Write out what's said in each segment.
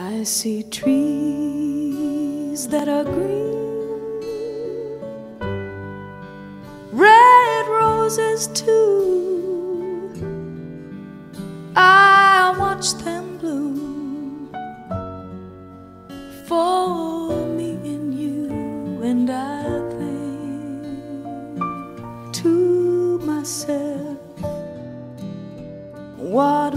I see trees that are green, red roses too. I watch them bloom for me and you, and I think to myself, what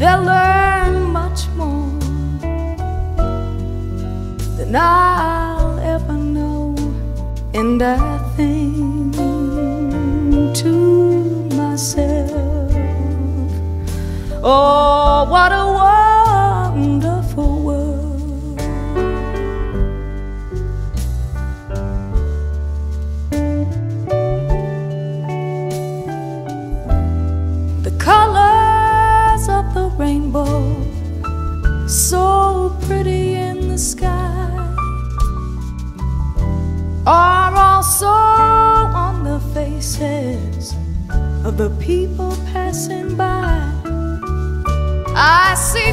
they'll learn much more than I'll ever know. And I think to myself, oh, what a wonderful so pretty in the sky, are also on the faces of the people passing by. I see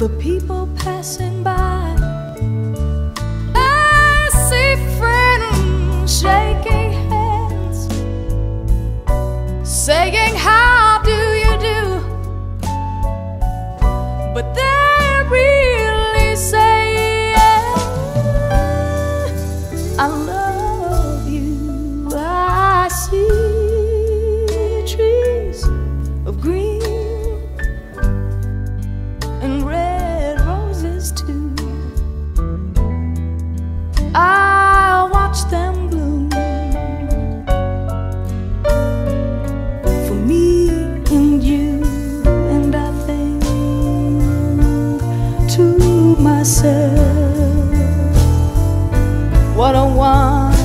the people passing by. I see friends shaking hands, saying, How do you do? But they're really saying, I myself, what a wonderful